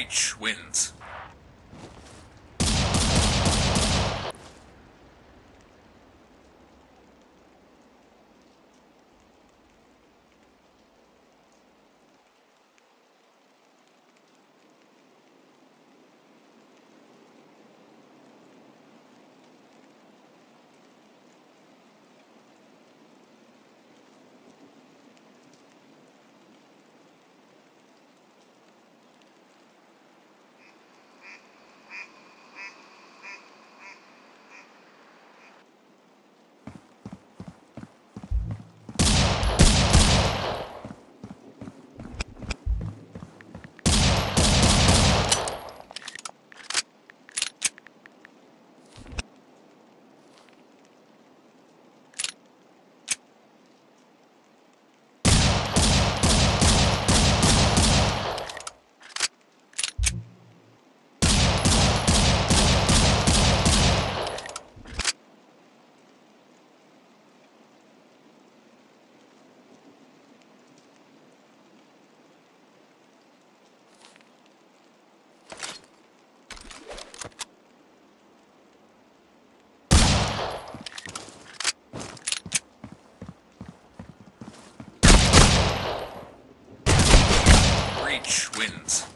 Breach wins. Breach wins.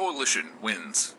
Coalition wins.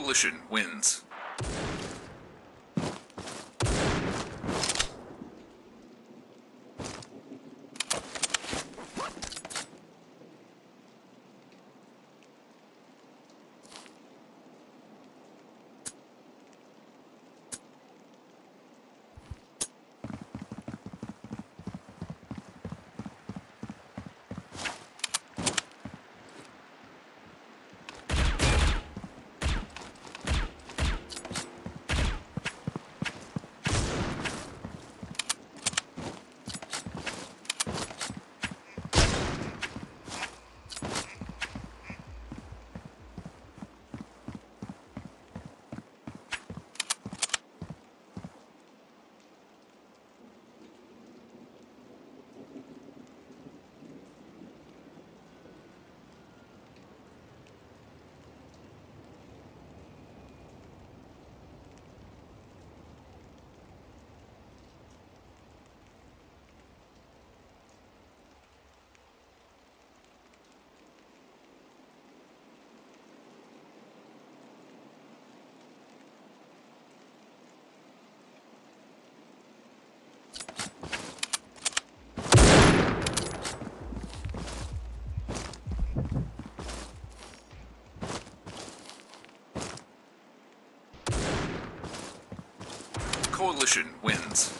Coalition wins. Coalition wins.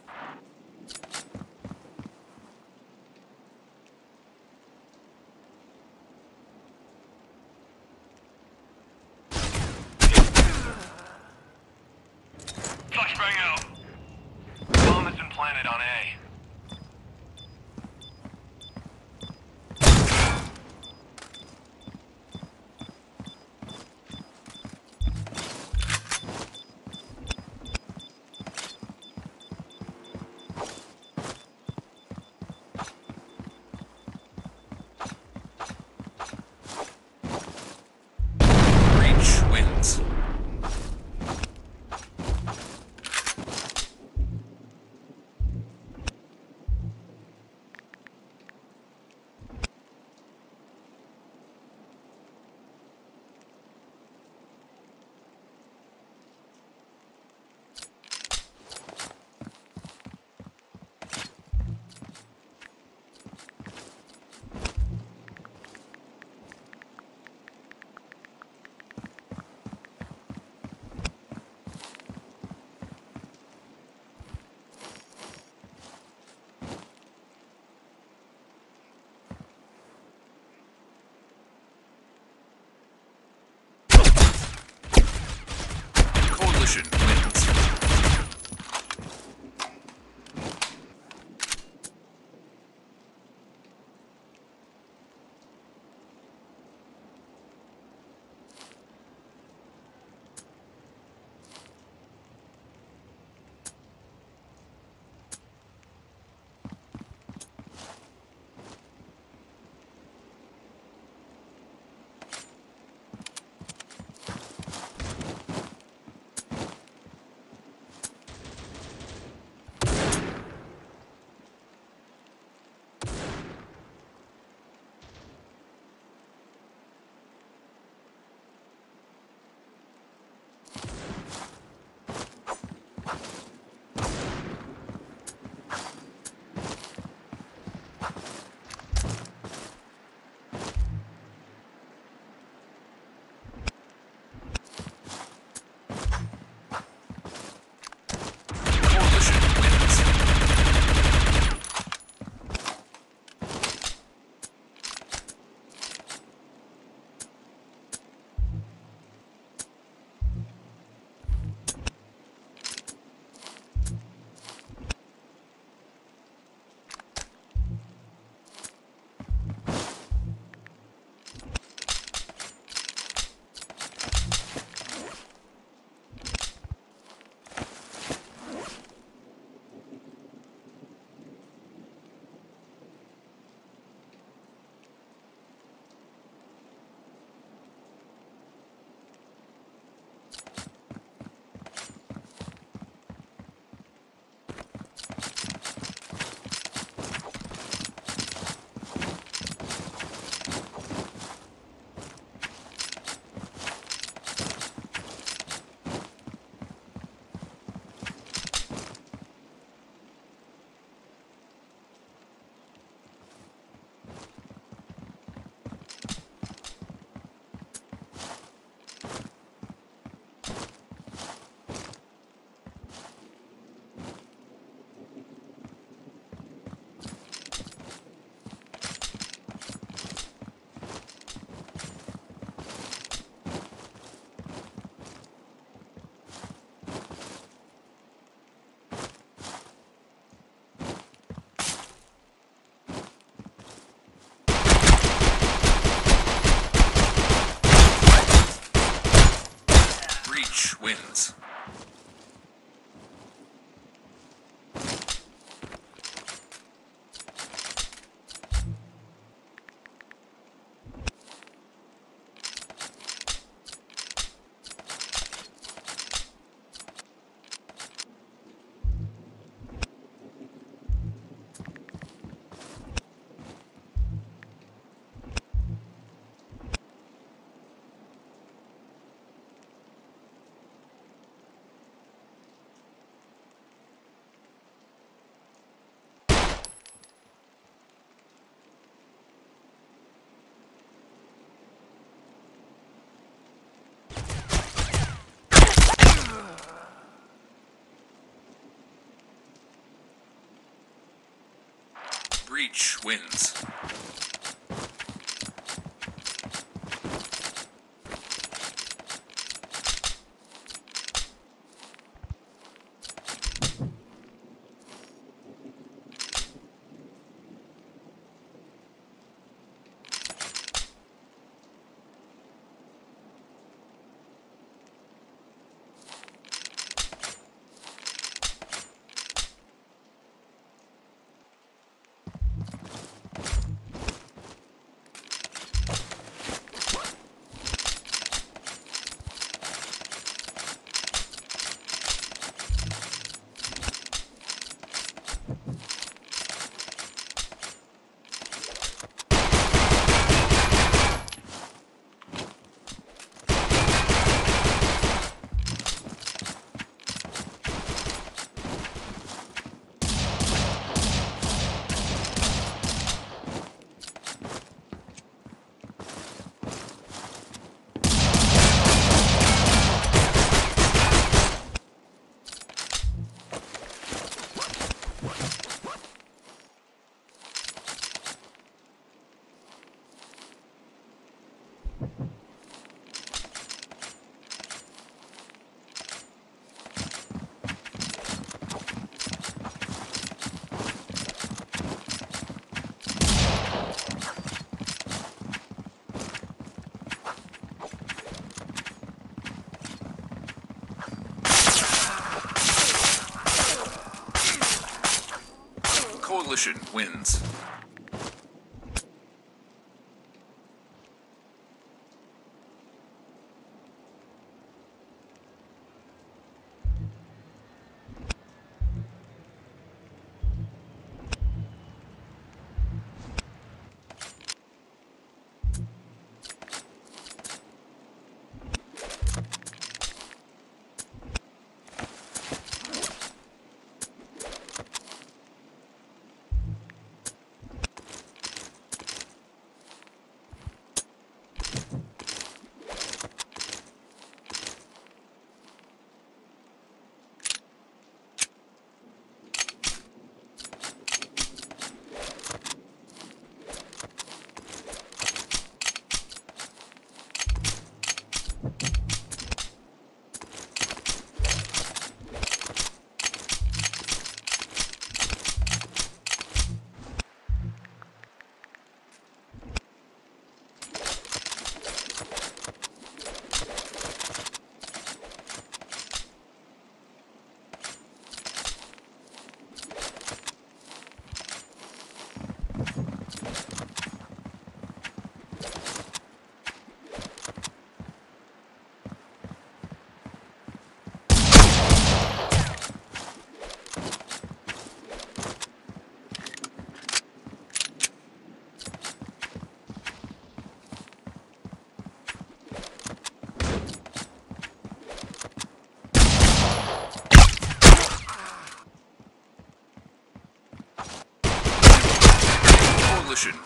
Reach wins.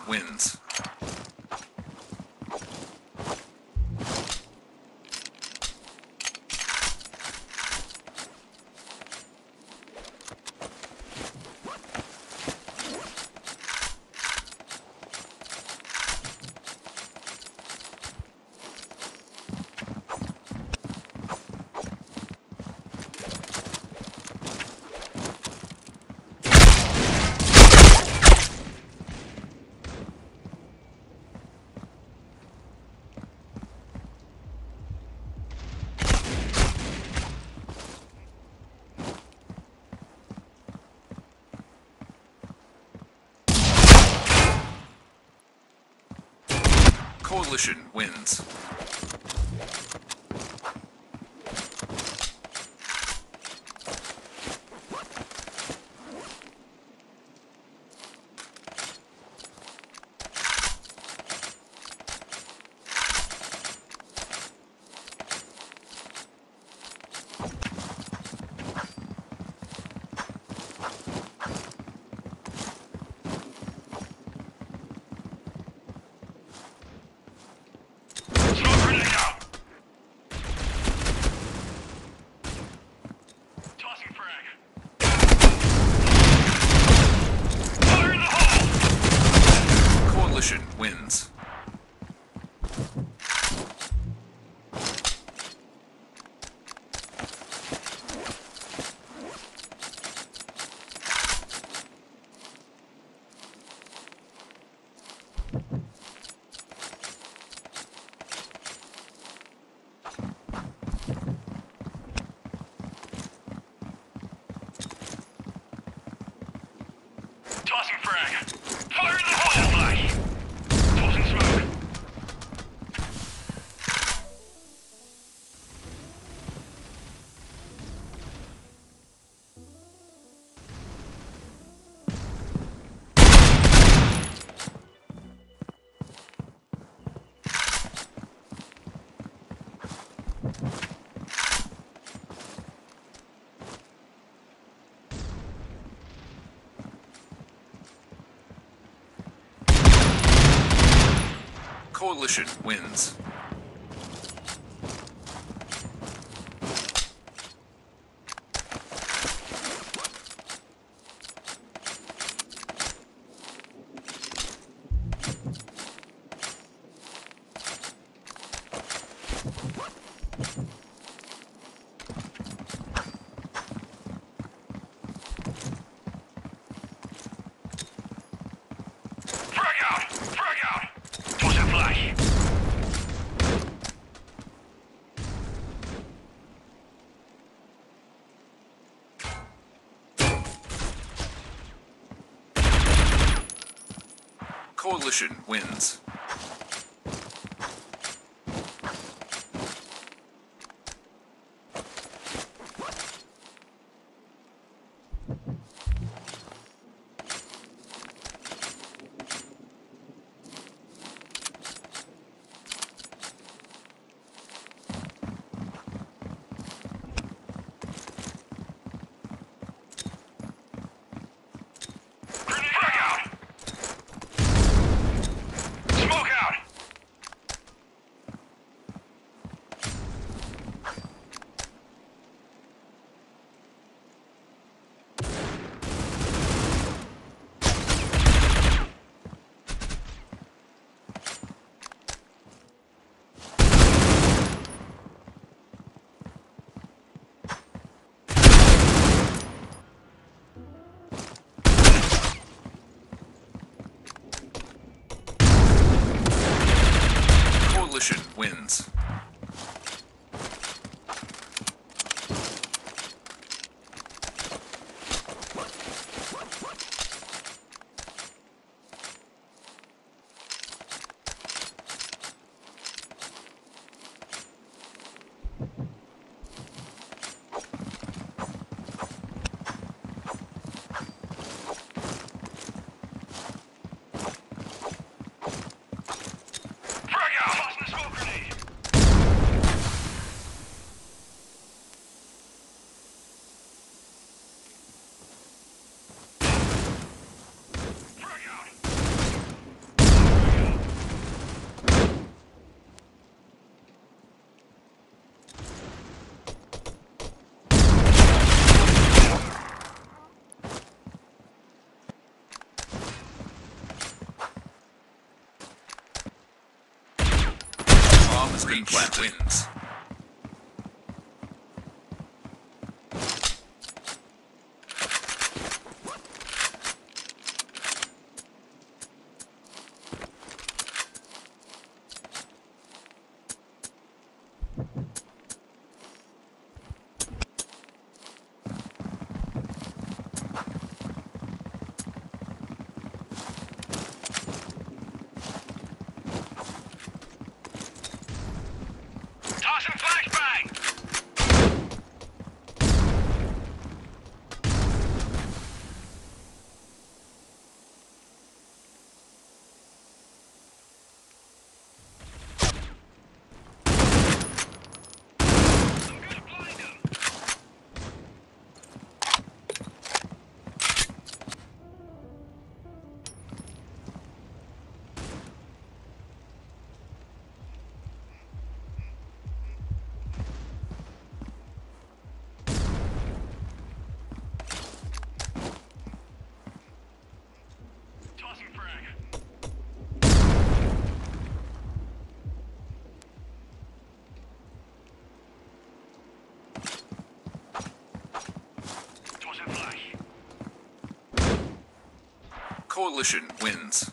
Wins. Coalition wins. Coalition wins. Coalition wins. Bomb has. Wins. Coalition wins.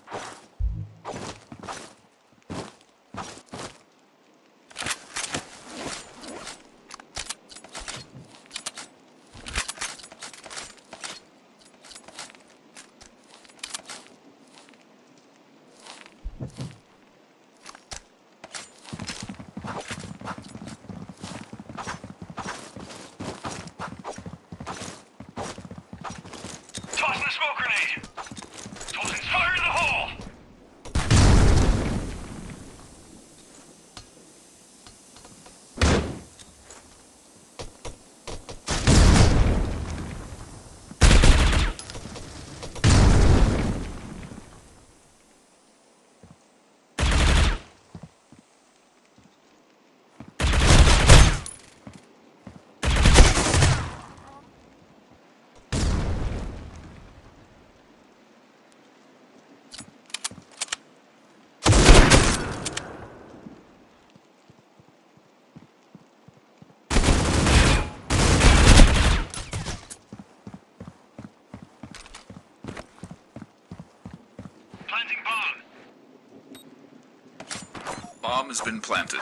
has been planted.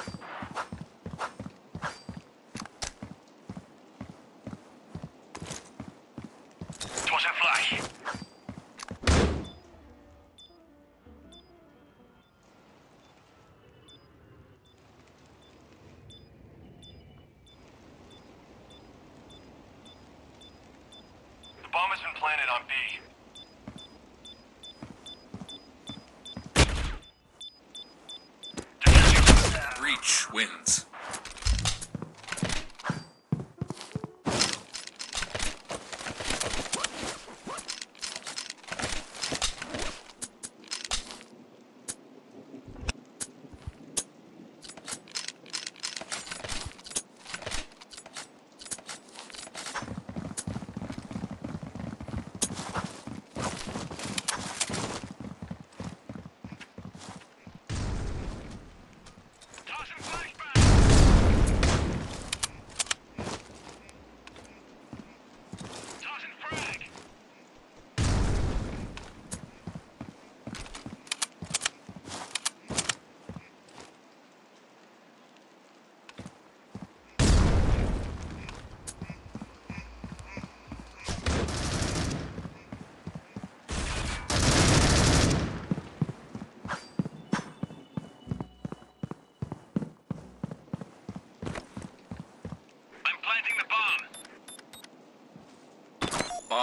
bomb has been planted on B. twins.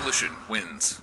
Coalition wins.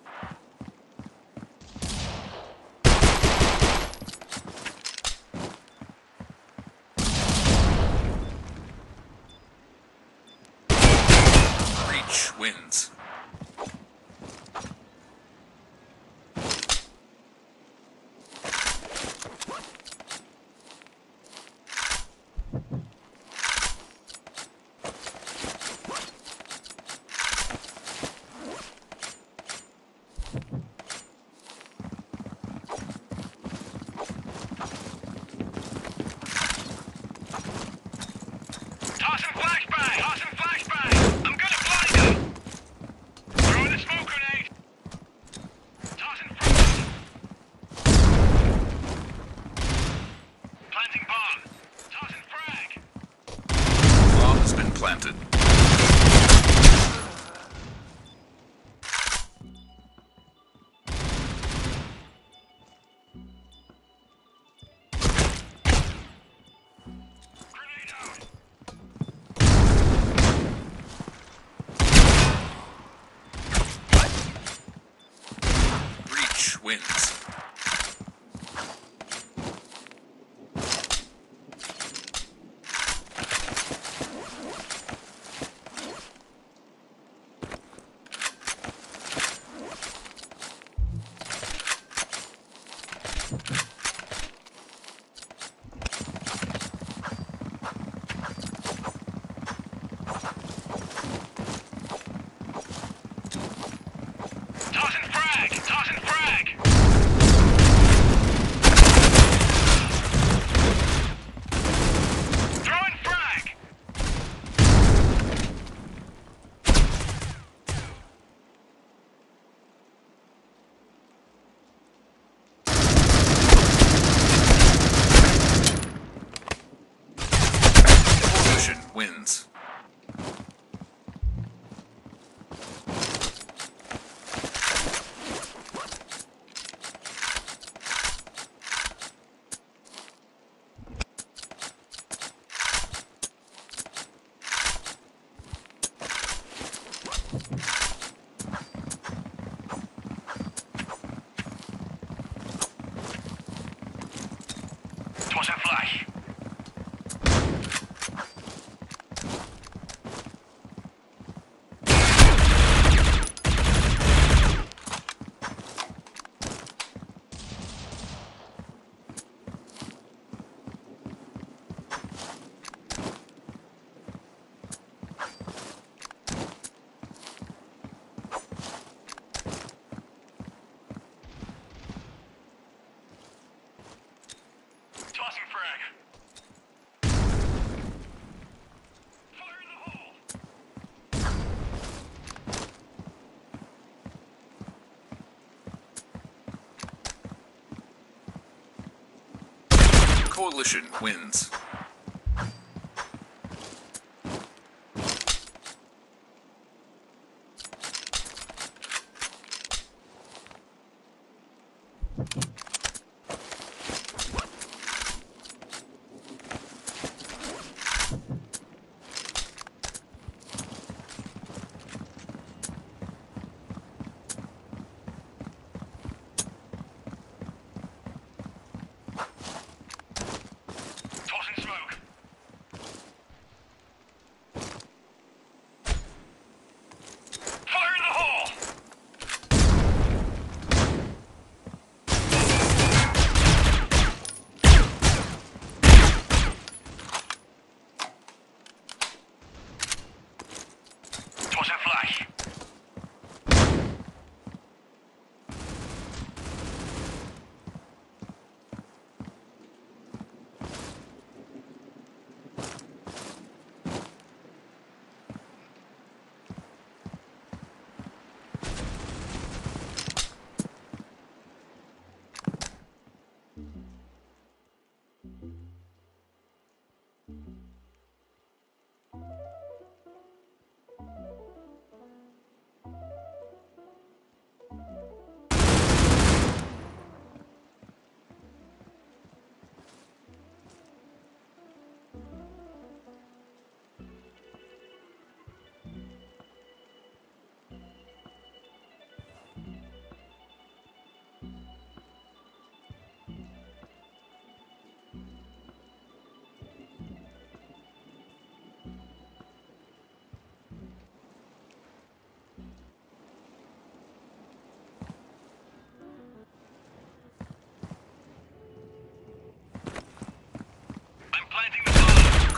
Coalition wins.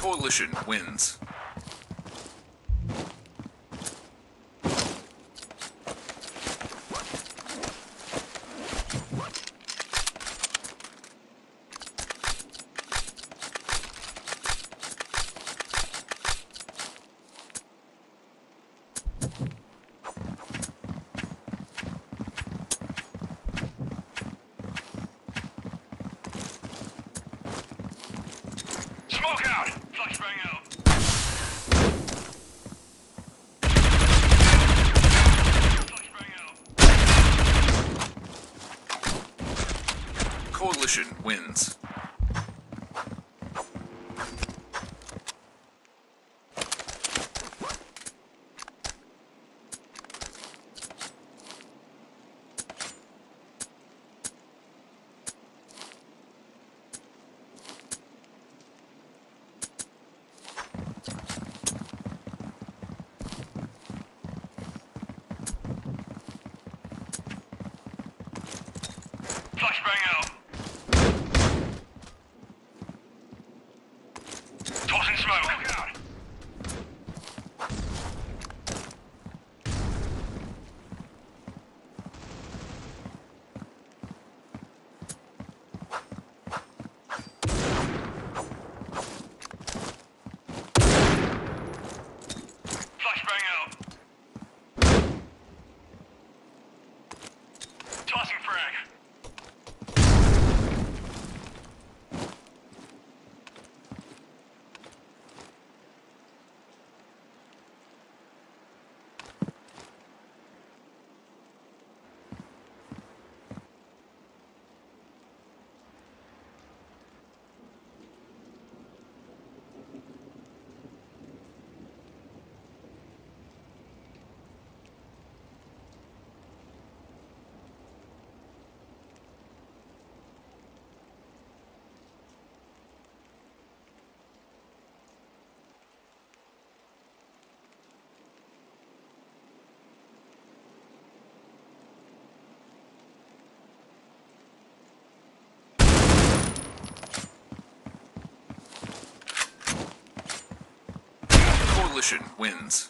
coalition wins. Coalition wins.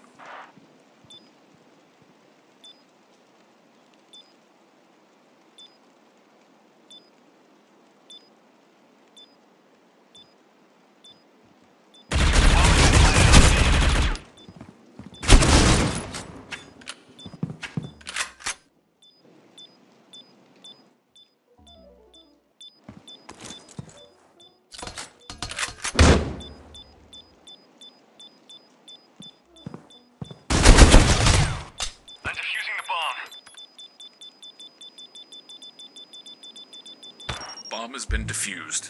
has been diffused.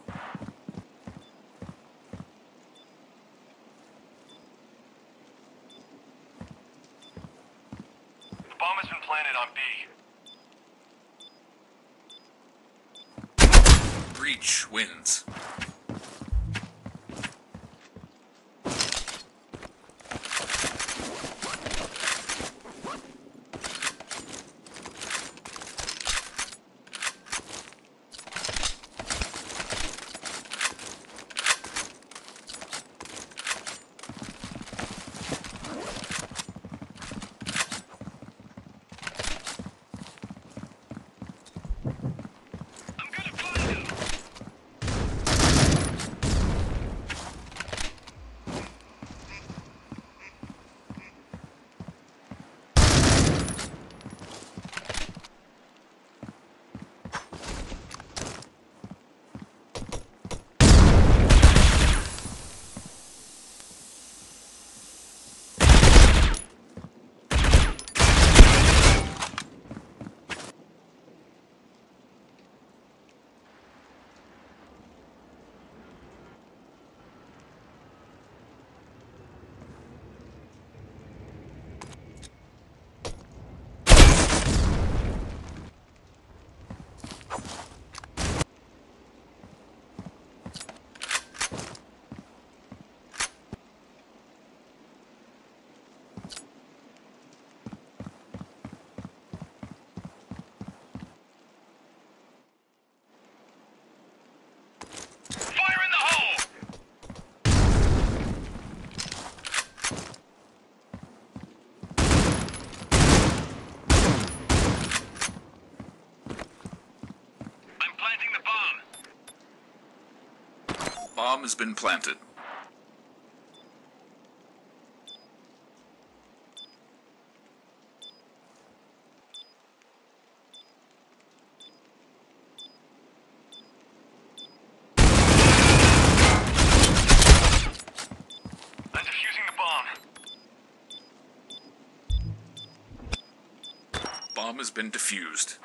bomb has been planted. bomb has been defused.